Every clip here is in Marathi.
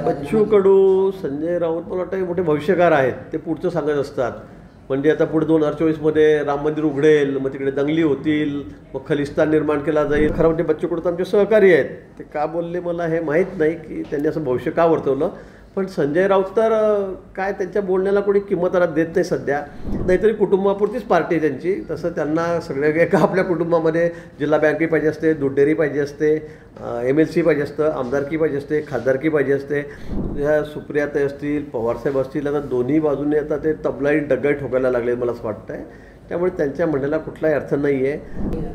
बच्चू कडू संजय राऊत मला वाटतं मोठे भविष्यकार आहेत. ते पुढचं सांगत असतात. म्हणजे आता पुढे दोन हजार चोवीसमध्ये राम मंदिर उघडेल मग तिकडे दंगली होतील मग खलिस्तान निर्माण केला जाईल. खरं म्हणजे बच्चू कडू तर आमचे सहकारी आहेत. ते का बोलले मला हे माहीत नाही की त्यांनी असं भविष्य का वर्तवलं? पण संजय राऊत तर काय त्यांच्या बोलण्याला कोणी किंमत आता देत नाही सध्या. नाहीतरी कुटुंबापुरतीच पार्टी आहे त्यांची. तसं त्यांना सगळ्या एका आपल्या कुटुंबामध्ये जिल्हा बँकही पाहिजे असते दूध डेअरी पाहिजे असते एम एल सी पाहिजे असतं आमदारकी पाहिजे असते खासदारकी पाहिजे असते. ह्या सुप्रियाताई असतील पवारसाहेब असतील आता दोन्ही बाजूने आता ते तबलाई डगाई ठोकायला लागले मला असं वाटतं आहे त्यामुळे त्यांच्या म्हणण्याला कुठलाही अर्थ नाही आहे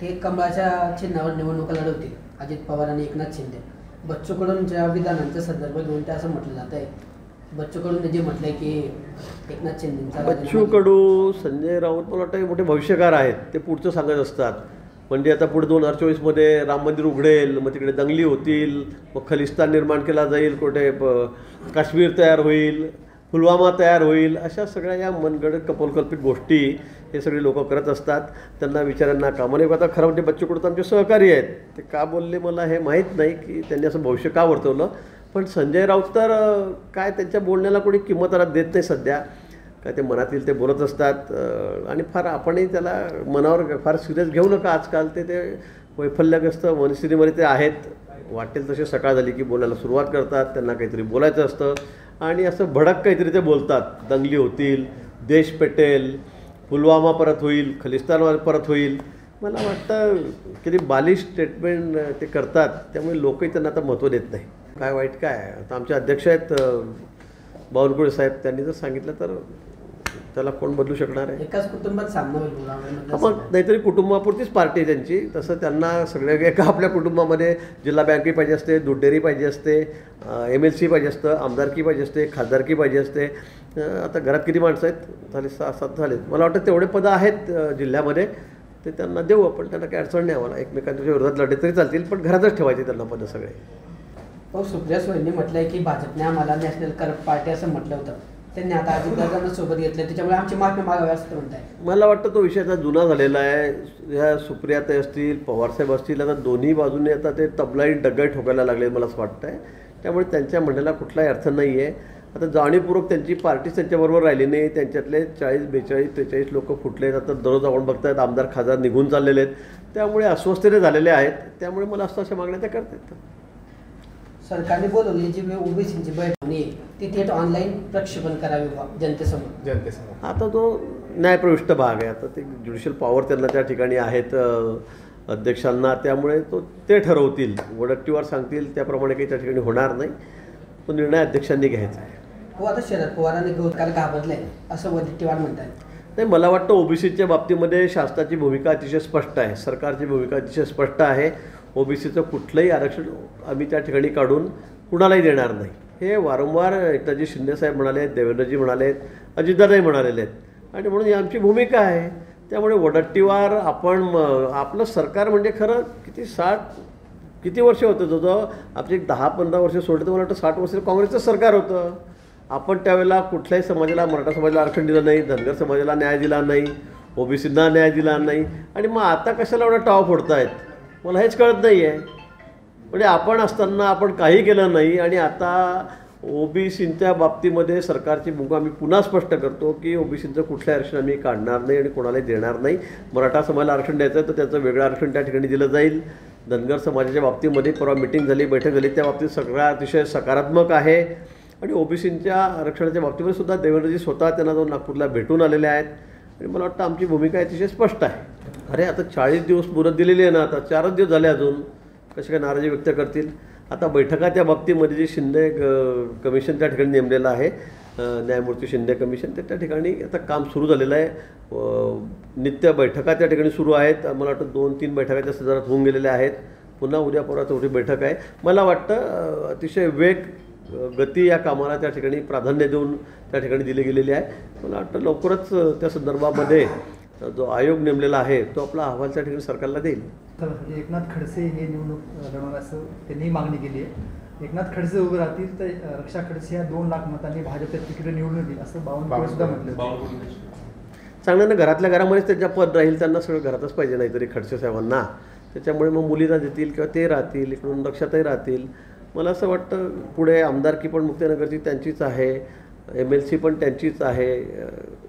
ते कमळाच्या चिन्हावर निवडणुका लढवतील. अजित पवार आणि एकनाथ शिंदे. बच्चू कडूंच्या विधानांचा संदर्भ घेऊन ते असं म्हटलं जात आहे बच्चू कडून जे म्हटलंय की एकनाथ शिंदेचा बच्चू कडू संजय राऊत मला वाटतं मोठे भविष्यकार आहेत. ते पुढचं सांगत असतात. म्हणजे आता पुढे दोन हजार चोवीसमध्ये राम मंदिर उघडेल मग तिकडे दंगली होतील मग खलिस्तान निर्माण केला जाईल कुठे काश्मीर तयार होईल. पुलवामा तयार होईल अशा सगळ्या या मनगडत कपोलकल्पित गोष्टी हे सगळे लोक करत असतात. त्यांना विचारांना कामा आता खरं म्हणजे बच्चू कडू आमचे सहकारी आहेत. ते का बोलले मला हे माहीत नाही की त्यांनी असं भविष्य का वर्तवलं? पण संजय राऊत तर काय त्यांच्या बोलण्याला कोणी किंमत आता देत नाही सध्या. काय ते मनातील ते बोलत असतात आणि फार आपणही त्याला मनावर फार सिरियस घेऊ नका आजकाल. ते ते वैफल्यग्रस्त मनस्थितीमध्ये ते आहेत. वाटेल तसे सकाळ झाली की बोलायला सुरुवात करतात त्यांना काहीतरी बोलायचं असतं. आणि असं भडक काहीतरी ते बोलतात. दंगली होतील देश पेटेल पुलवामा परत होईल खलिस्तान परत होईल. मला वाटतं किती बालिश स्टेटमेंट ते करतात. त्यामुळे लोकही त्यांना आता महत्त्व देत नाही. काय वाईट काय? आता आमचे अध्यक्ष आहेत बावनकुळे साहेब त्यांनी जर सांगितलं तर त्याला कोण बदलू शकणार आहे? एकाच कुटुंबात सामना होईल मग नाहीतरी कुटुंबापुरतीच पार्टी आहे त्यांची. तसं त्यांना सगळ्या एका आपल्या कुटुंबामध्ये जिल्हा बँकही पाहिजे असते दूध डेअरी पाहिजे असते एम एल सी पाहिजे असतं आमदारकी पाहिजे असते खासदारकी पाहिजे असते. आता घरात किती माणसं आहेत? झाले सहा सात झालेत. मला वाटतं तेवढे पदं आहेत जिल्ह्यामध्ये. ते त्यांना देऊ आपण त्यांना काही अडचण नाही आम्हाला. एकमेकांच्या विरोधात लढे तरी चालतील पण घरातच ठेवायचे त्यांना पदं सगळे. हो सुप्रिया सुळेंनी म्हटलंय की भाजपने आम्हाला नॅशनल करप्ट पार्टी असं म्हटलं होतं. त्यांनी आता अजितदादांना सोबत घेतलं त्याच्यामुळे आमची मागणी मागावी असं म्हणताय. मला वाटतं तो विषय आता जुना झालेला आहे. ह्या सुप्रियाताई असतील पवारसाहेब असतील आता दोन्ही बाजूने आता ते तबलाई डगाई ठोकायला लागले मला असं वाटतं आहे त्यामुळे त्यांच्या म्हणण्याला कुठलाही अर्थ नाही आहे आता जाणीवपूर्वक त्यांची पार्टीच त्यांच्याबरोबर राहिली नाही. त्यांच्यातले चाळीस बेचाळीस त्रेचाळीस लोक फुटले आहेत. आता दररोज आपण बघतायत आमदार खासदार निघून चाललेले आहेत. त्यामुळे अस्वस्थतेने झालेले आहेत. त्यामुळे मला असं अशा मागण्या त्या करतात सरकारने बोलवली जी ओबीसीची बैठक आहे ती थेट ऑनलाईन प्रक्षेपण करावी बा जनतेसमोर. जनतेसमोर. आता तो न्यायप्रविष्ट भाग आहे. आता ते ज्युडिशियल पॉवर त्यांना त्या ठिकाणी आहेत अध्यक्षांना. त्यामुळे तो ते ठरवतील. वडट्टीवर सांगतील त्याप्रमाणे काही त्या ठिकाणी होणार नाही. तो निर्णय अध्यक्षांनी घ्यायचा आहे. हो आता शरद पवारांनी गौतकाला घाबरलंय असं वडेट्टीवार म्हणतात नाही मला वाटतं ओबीसीच्या बाबतीमध्ये शासनाची भूमिका अतिशय स्पष्ट आहे. सरकारची भूमिका अतिशय स्पष्ट आहे. ओबीसीचं कुठलंही आरक्षण आम्ही त्या ठिकाणी काढून कुणालाही देणार नाही. हे वारंवार एकनाथजी शिंदेसाहेब म्हणाले आहेत देवेंद्रजी म्हणाले आहेत अजितदादाही म्हणालेले आहेत. आणि म्हणून ही आमची भूमिका आहे. त्यामुळे वडट्टीवार आपण म- आपलं सरकार म्हणजे खरं किती साठ किती वर्ष होतं जवळजवळ आपली एक दहा पंधरा वर्ष सोडलं तर मला वाटतं साठ वर्ष काँग्रेसचं सरकार होतं. आपण त्यावेळेला कुठल्याही समाजाला मराठा समाजाला आरक्षण दिलं नाही धनगर समाजाला न्याय दिला नाही ओबीसींना न्याय दिला नाही. आणि मग आता कशाला एवढा टाव फोडतायत? मला हेच कळत नाही आहे म्हणजे आपण असताना आपण काही केलं नाही आणि आता ओबीसींच्या बाबतीमध्ये सरकारची भूमिका आम्ही पुन्हा स्पष्ट करतो की ओबीसींचं कुठलं आरक्षण आम्ही काढणार नाही आणि कोणालाही देणार नाही. मराठा समाजाला आरक्षण द्यायचं आहे तर त्याचं वेगळं आरक्षण त्या ठिकाणी दिलं जाईल. धनगर समाजाच्या बाबतीमध्ये परवा मिटिंग झाली बैठक झाली त्या बाबतीत सगळा अतिशय सकारात्मक आहे. आणि ओबीसींच्या आरक्षणाच्या बाबतीमध्ये सुद्धा देवेंद्रजी स्वतः त्यांना जाऊन नागपूरला भेटून आलेले आहेत. आणि मला वाटतं आमची भूमिका अतिशय स्पष्ट आहे. अरे आता चाळीस दिवस मुदत दिलेली आहे ना आता चारच दिवस झाले अजून. कसे काय नाराजी व्यक्त करतील? आता बैठका त्या बाबतीमध्ये जे शिंदे क- कमिशन त्या ठिकाणी नेमलेलं आहे न्यायमूर्ती शिंदे कमिशन ते त्या ठिकाणी आता काम सुरू झालेलं आहे. नित्य बैठका त्या ठिकाणी सुरू आहेत. मला वाटतं दोन तीन बैठका त्या सदरात होऊन गेलेल्या आहेत. पुन्हा उद्या परवा चौथी बैठक आहे. मला वाटतं अतिशय वेग गती या कामाला त्या ठिकाणी प्राधान्य देऊन त्या ठिकाणी दिली गेलेली आहे. मला वाटतं लवकरच त्या संदर्भामध्ये जो आयोग नेमलेला आहे तो आपला अहवाल त्या ठिकाणी सरकारला देईल. तर एकनाथ खडसे हे निवडणूक लढवणार असं त्यांनी मागणी केली आहे. एकनाथ खडसे उभे राहतील तर रक्षा खडसे या दोन लाख मतांनी भाजपच्या तिकीट निवडून येतील असं बावनकुळे सुद्धा म्हटलं होतं. चांगल्यानं घरातल्या घरामध्येच त्यांच्या पद राहील त्यांना सगळं घरातच पाहिजे नाहीतरी खडसे साहेबांना. त्याच्यामुळे मग मुलींना देतील किंवा ते राहतील इकडून लक्षातही राहतील. मला असं वाटतं पुढे आमदारकी पण मुक्तिनगरची त्यांचीच आहे. एम एल सी पण त्यांचीच आहे.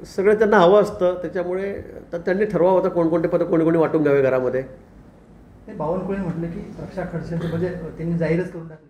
सगळं त्यांना हवं असतं. त्याच्यामुळे तर त्यांनी ठरवावं होतं कोणकोणते पदं कोणी कोणी वाटून घ्यावे घरामध्ये. ते बावनकुळे म्हटलं की रक्षा खडसेंचं म्हणजे त्यांनी जाहीरच करून टाकलं.